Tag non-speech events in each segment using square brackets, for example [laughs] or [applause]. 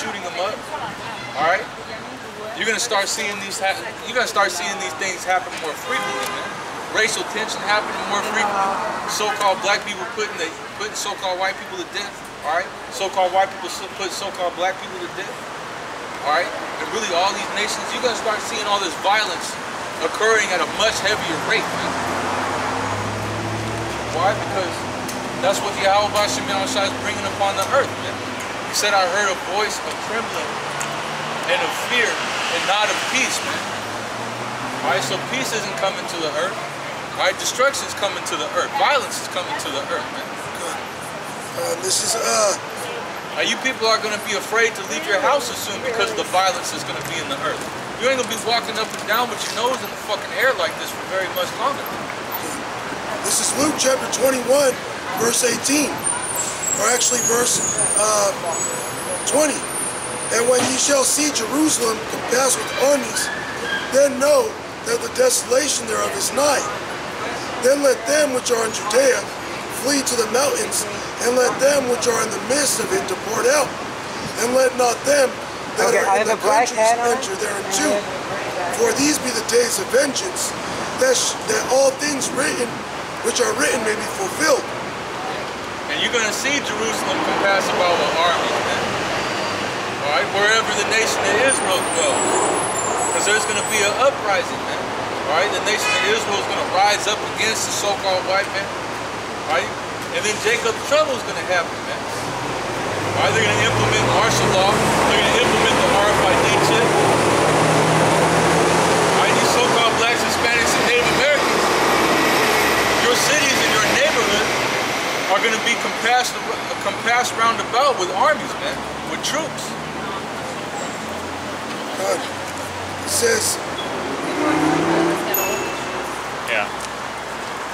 shooting them up. All right, you're gonna start seeing these. you're gonna start seeing these things happen more frequently, man. Racial tension happening more frequently. So-called black people putting the putting so-called white people to death. All right, so-called white people put so-called black people to death. All right, and really all these nations, you're gonna start seeing all this violence occurring at a much heavier rate, man. Why? Because that's what Yahweh Bashim Yahushua is bringing upon the earth, man. He said, I heard a voice of trembling and of fear and not of peace, man. All right, so peace isn't coming to the earth. All right, destruction is coming to the earth. Violence is coming to the earth, man. Good. Uh, this is, uh... Now, you people are going to be afraid to leave your houses soon because the violence is going to be in the earth. You ain't going to be walking up and down with your nose in the fucking air like this for very much longer. This is Luke chapter 21, verse 18 or actually verse uh, 20. And when ye shall see Jerusalem compassed with armies, then know that the desolation thereof is nigh. Then let them which are in Judea flee to the mountains, and let them which are in the midst of it depart out. And let not them that okay, are in the countries enter thereinto. For these be the days of vengeance, that, that all things written which are written may be fulfilled. And you're going to see Jerusalem compassed about with armies, man. All right, wherever the nation of Israel dwells. Because there's going to be an uprising, man. All right, the nation of Israel is going to rise up against the so-called white man. Right, and then Jacob's trouble is going to happen, man. All right, they're going to implement martial law. They're going to implement the chip. All right, these so-called blacks, Hispanics, and Native Americans, your neighborhood are going to be compassed, compassed round about with armies, man, with troops. God, it says, yeah.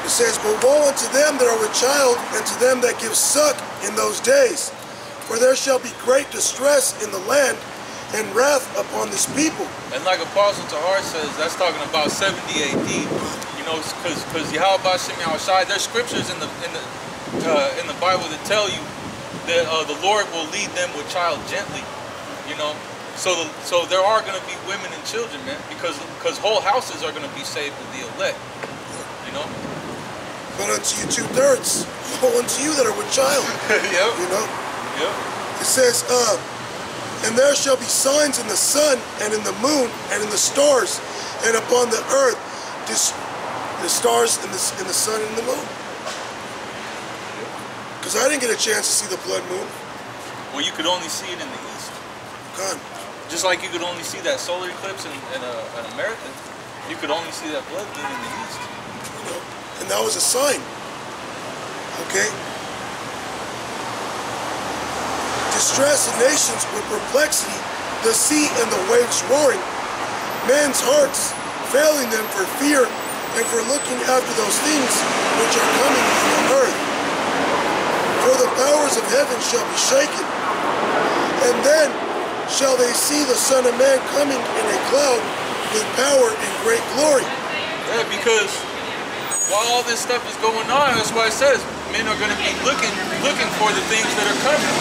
It says, But woe unto them that are with child, and to them that give suck in those days. For there shall be great distress in the land, and wrath upon this people. And like Apostle Tahar says, that's talking about 70 AD. You know, because because Yahweh Shem Yahushai, there's scriptures in the in the uh, in the Bible that tell you that uh, the Lord will lead them with child gently, you know. So, the, so there are going to be women and children, man, because because whole houses are going to be saved with the elect, you know. But unto you two thirds, woe unto you that are with child. [laughs] yep. You know. Yep. It says, uh, and there shall be signs in the sun and in the moon and in the stars and upon the earth, this, the stars and the, and the sun and the moon. Because I didn't get a chance to see the blood moon. Well, you could only see it in the east. God. Just like you could only see that solar eclipse in, in, uh, in America, you could only see that blood moon in the east. You know, and that was a sign. Okay? Distress of nations with perplexity, the sea and the waves roaring, men's hearts failing them for fear and for looking after those things which are coming on the earth for the powers of heaven shall be shaken. And then shall they see the Son of Man coming in a cloud with power and great glory. Yeah, because while all this stuff is going on, that's why it says men are going to be looking looking for the things that are coming.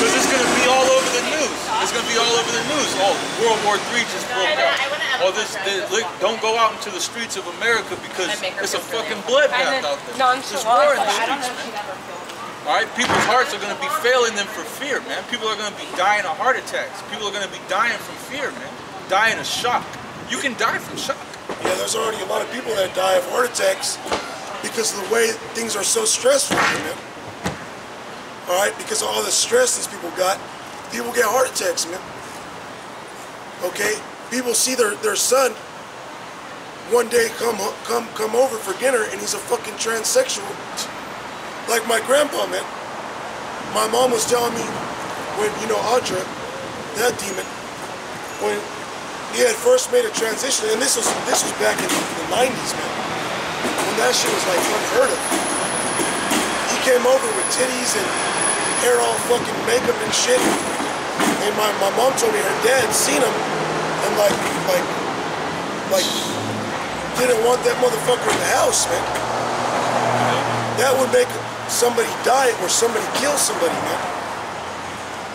Because it's going to be all over the news. It's going to be all over the news. Oh, World War III just broke out. Oh, this, this look, don't go out into the streets of America because it's a fucking bloodbath out there. There's war in the streets, man. All right, people's hearts are going to be failing them for fear, man. People are going to be dying of heart attacks. People are going to be dying from fear, man. Dying of shock. You can die from shock. Yeah, there's already a lot of people that die of heart attacks because of the way things are so stressful, man. All right, because of all the stress these people got, people get heart attacks, man. Okay, people see their, their son one day come come come over for dinner and he's a fucking transsexual like my grandpa, man. My mom was telling me when, you know, Audra, that demon, when he had first made a transition, and this was this was back in the 90s, man. When that shit was like unheard of. He came over with titties and hair all fucking makeup and shit. And my, my mom told me her dad seen him and like like like didn't want that motherfucker in the house, man. That would make somebody die or somebody kill somebody, man.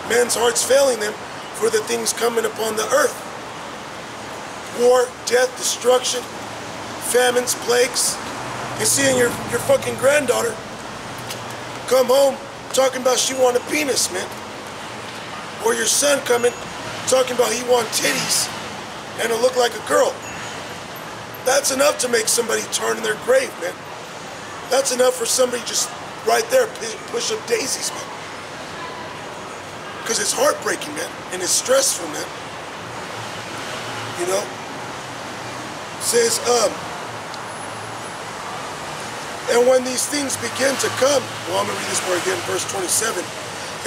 men's hearts failing them for the things coming upon the earth. War, death, destruction, famines, plagues. And seeing your, your fucking granddaughter come home talking about she want a penis, man. Or your son coming talking about he want titties and it look like a girl. That's enough to make somebody turn in their grave, man. That's enough for somebody just right there push up daisies, man. Because it's heartbreaking, man, and it's stressful, man. You know? Says, um, and when these things begin to come, well, I'm going to read this part again, verse 27.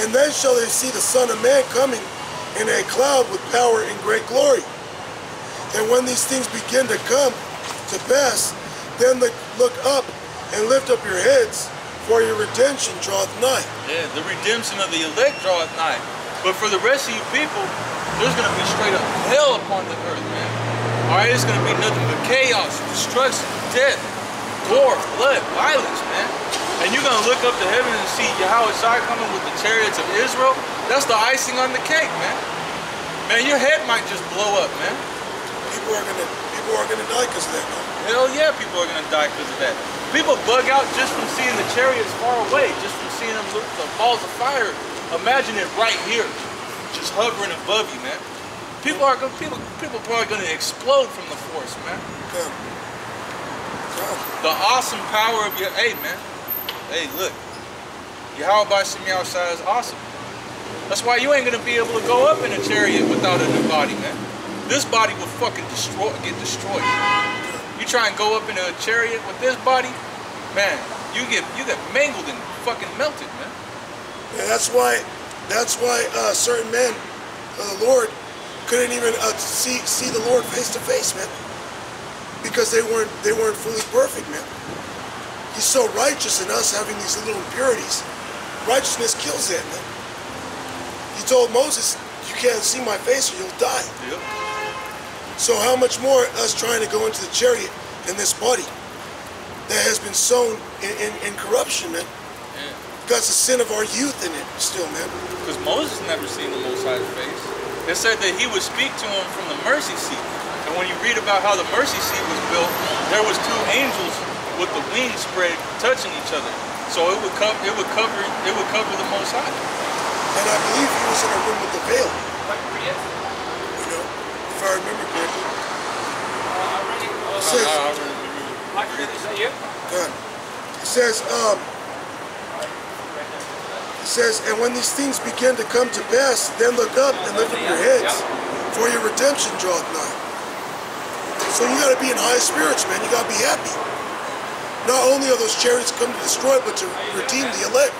And then shall they see the Son of Man coming in a cloud with power and great glory. And when these things begin to come to pass, then look up and lift up your heads, for your redemption draweth nigh. Yeah, the redemption of the elect draweth nigh. But for the rest of you people, there's going to be straight up hell upon the earth, man. All right, it's going to be nothing but chaos, destruction, death war, blood, violence, man. And you're gonna look up to heaven and see Yahweh Shai coming with the chariots of Israel. That's the icing on the cake, man. Man, your head might just blow up, man. People are gonna people are gonna die because of that, man. Hell yeah, people are gonna die because of that. People bug out just from seeing the chariots far away, just from seeing them the balls of fire. Imagine it right here, just hovering above you, man. People are gonna people people are probably gonna explode from the force, man. The awesome power of your, hey man, hey look, Yahweh by Shemi outside is awesome. That's why you ain't gonna be able to go up in a chariot without a new body, man. This body will fucking destroy, get destroyed. You try and go up in a chariot with this body, man, you get you get mangled and fucking melted, man. Yeah, that's why, that's why uh, certain men, uh, the Lord, couldn't even uh, see see the Lord face to face, man because they weren't they weren't fully perfect, man. He's so righteous in us having these little impurities. Righteousness kills that, man. He told Moses, you can't see my face or you'll die. Yep. So how much more us trying to go into the chariot in this body that has been sown in, in, in corruption, man. Yeah. Got the sin of our youth in it still, man. Because Moses never seen the Most High's face. It said that he would speak to him from the mercy seat. And when you read about how the mercy seat was built, there was two angels with the wings spread touching each other. So it would cover it would cover it would cover the most high. And I believe he was in a room with the veil. You know, if I remember correctly. It says, Is that you? Good. It says, um, it says, and when these things begin to come to pass, then look up and lift up your heads, for your redemption draweth nigh. So you got to be in high spirits, man. You got to be happy. Not only are those chariots come to destroy, but to redeem the elect.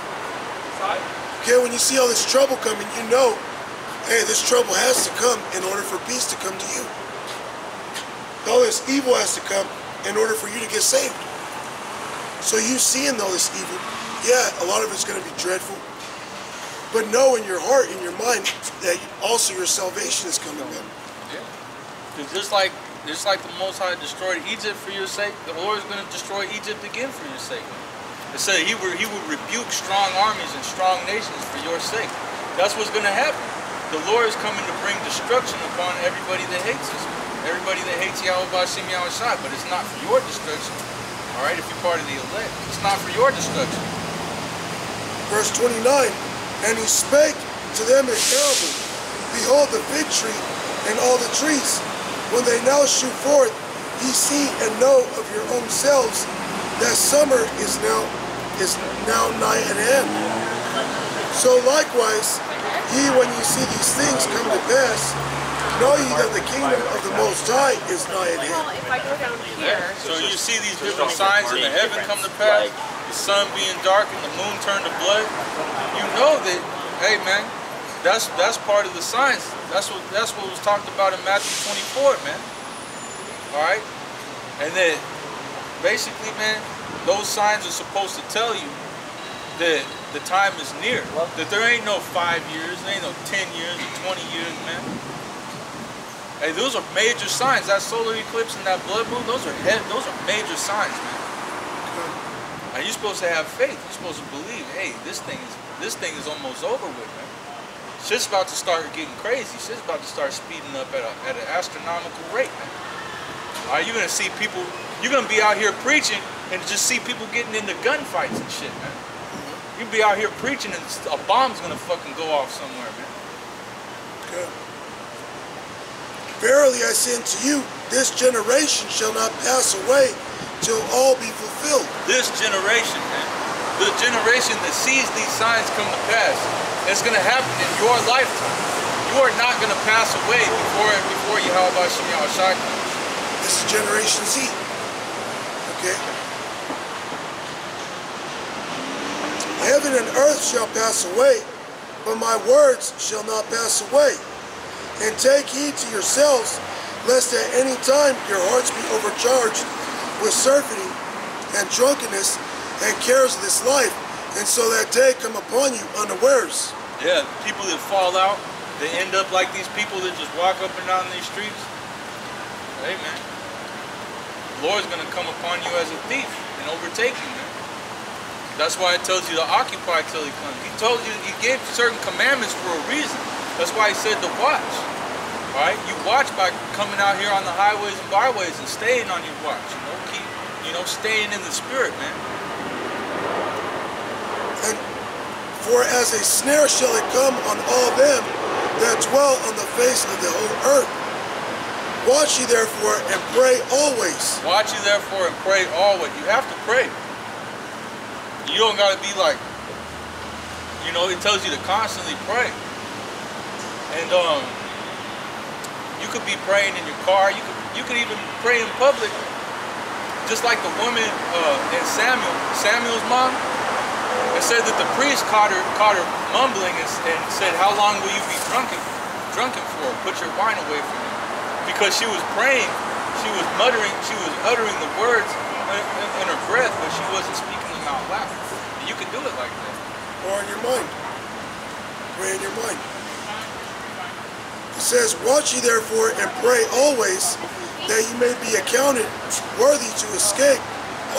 Okay, when you see all this trouble coming, you know, hey, this trouble has to come in order for peace to come to you. All this evil has to come in order for you to get saved. So you seeing all this evil, yeah, a lot of it's going to be dreadful. But know in your heart, in your mind, that also your salvation is coming, man. Yeah. Just like just like the Most High destroyed Egypt for your sake, the Lord is going to destroy Egypt again for your sake. It said he would, he would rebuke strong armies and strong nations for your sake. That's what's going to happen. The Lord is coming to bring destruction upon everybody that hates us. Everybody that hates Yahweh Bashim Yahweh Shai, but it's not for your destruction. All right, if you're part of the elect, it's not for your destruction. Verse 29, and he spake to them in parable, Behold the fig tree and all the trees, when they now shoot forth, ye see and know of your own selves that summer is now is now nigh at hand. So likewise, ye when ye see these things come to pass, know ye that the kingdom of the Most High is nigh at hand. So you see these different signs in the heaven come to pass, the sun being dark and the moon turned to blood. You know that, hey man, that's that's part of the signs. That's what that's what was talked about in Matthew 24, man. All right, and then basically, man, those signs are supposed to tell you that the time is near. That there ain't no five years, there ain't no ten years or 20 years, man. Hey, those are major signs. That solar eclipse and that blood moon, those are head, those are major signs, man. And you're supposed to have faith. You're supposed to believe, hey, this thing is this thing is almost over with, man. shit's about to start getting crazy. Shit's about to start speeding up at, a, at an astronomical rate, man. Are you're gonna see people. You're gonna be out here preaching and just see people getting into gunfights and shit, man. You be out here preaching and a bomb's gonna fucking go off somewhere, man. Okay. Verily I say unto you, this generation shall not pass away till all be fulfilled. This generation, man, the generation that sees these signs come to pass, it's gonna happen in your lifetime. You are not gonna pass away before before Yahweh Shem comes. This is Generation Z. Okay? Heaven and earth shall pass away, but my words shall not pass away. And take heed to yourselves, lest at any time your hearts be overcharged with surfeiting and drunkenness and cares of this life, and so that day come upon you unawares. Yeah, people that fall out, they end up like these people that just walk up and down these streets. Hey man, the Lord's gonna come upon you as a thief and overtake you, man. That's why it tells you to occupy till he comes. He told you, he gave certain commandments for a reason. That's why he said to watch. Right? You watch by coming out here on the highways and byways and staying on your watch. You know, keep, you know, staying in the spirit, man. And for as a snare shall it come on all them that dwell on the face of the whole earth. Watch ye therefore and pray always. Watch you therefore and pray always. You have to pray. You don't gotta be like, you know, it tells you to constantly pray. And um, you could be praying in your car. You could you could even pray in public, just like the woman uh, in Samuel, Samuel's mom. It said that the priest caught her caught her mumbling and, and said, "How long will you be drunken drunken for? Put your wine away from me," because she was praying. She was muttering. She was uttering the words in, in, in her breath, but she wasn't speaking them out loud. And you can do it like that. Or in your mind. Pray in your mind. It says, Watch ye therefore and pray always, that ye may be accounted worthy to escape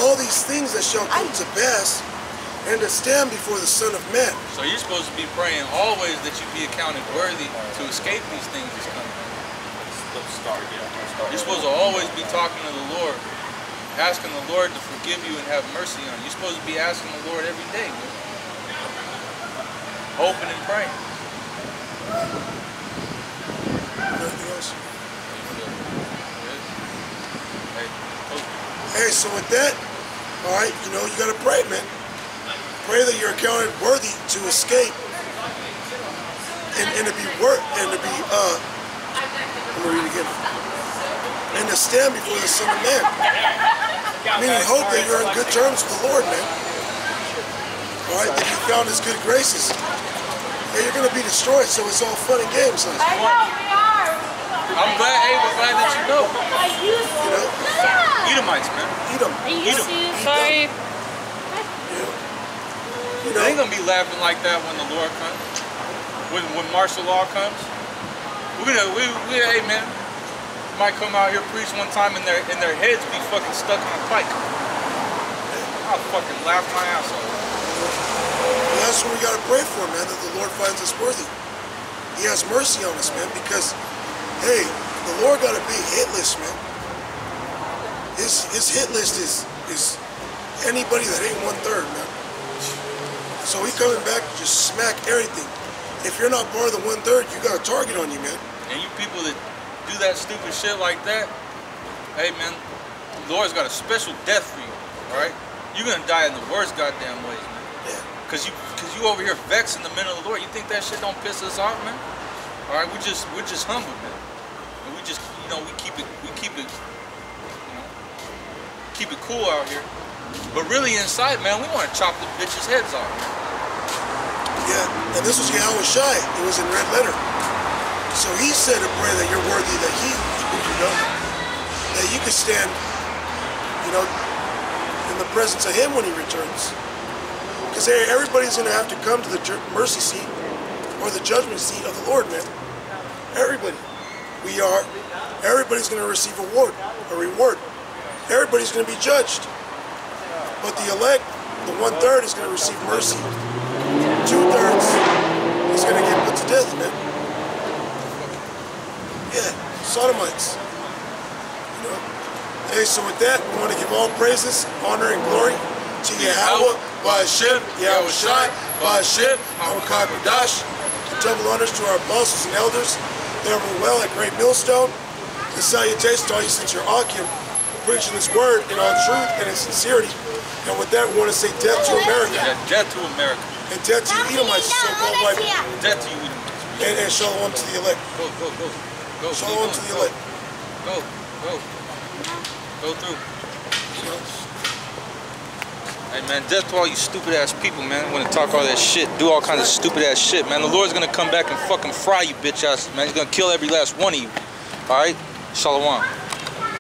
all these things that shall come to pass, and to stand before the Son of Man. So you're supposed to be praying always that you be accounted worthy to escape these things that's coming. Let's start, yeah. Let's start. You're supposed to always be talking to the Lord, asking the Lord to forgive you and have mercy on you. You're supposed to be asking the Lord every day. Hoping and praying. Hey. So with that, all right, you know, you got to pray, man. Pray that you're accounted worthy to escape and, and to be worth and to be, uh, I'm to read it again. And to stand before the Son of Man. Meaning hope that you're on good terms with the Lord, man. All right, that you found his good graces. And you're going to be destroyed, so it's all fun and games, huh? I know we are. I'm glad, hey, we're glad that you know. You know, Yeah. Edomites, man. eat them. I Eat used 'em. to. Sorry. Sorry. You They ain't gonna be laughing like that when the Lord comes. When when martial law comes. We're gonna we, we hey man. Might come out here preach one time and their and their heads be fucking stuck on a pike. I'll fucking laugh my ass off. And that's what we got to pray for, man, that the Lord finds us worthy. He has mercy on us, man, because, hey, the Lord gotta be hitless, man. His his hit list is is anybody that ain't one third, man. So he coming back to just smack everything. If you're not part of the one third, you got a target on you, man. And you people that do that stupid shit like that, hey man, the Lord's got a special death for you. Alright? You're gonna die in the worst goddamn ways, man. Yeah. Cause you cause you over here vexing the men of the Lord. You think that shit don't piss us off, man? Alright, we just we're just humble, man. And we just you know, we keep it we keep it you know keep it cool out here. But really inside, man, we wanna chop the bitches' heads off. Yeah, and this was Yahweh Shai. It was in red letter. So he said a prayer that you're worthy, that he, you know, that you could stand, you know, in the presence of him when he returns. Because everybody's going to have to come to the mercy seat or the judgment seat of the Lord, man. Everybody. We are. Everybody's going to receive a reward. A reward. Everybody's going to be judged. But the elect, the one third, is going to receive mercy. Two thirds is he's gonna get put to death, man. Yeah, sodomites. You know. Hey, so with that, we want to give all praises, honor, and glory to Yahweh, Ba'ashem, Yahweh Shai, Ba'ashem, Hawakah Kodash. Double honors to our apostles and elders. They are well at Great Millstone. The salutation to all you since your Akim, preaching this word in all truth and in sincerity. And with that, we want to say death to America Yeah, death to America. and death to you Edomites, so-called white people, Death to you. Edomites. and, and shalom to the elect. Go, go, go. Go. Shalom keep to. Go, go. Go through. Hey man, death to all you stupid ass people, man. Want to talk all that shit, do all kinds of stupid ass shit, man. The Lord's gonna come back and fucking fry you, bitch ass, man. He's gonna kill every last one of you. All right, Shalom.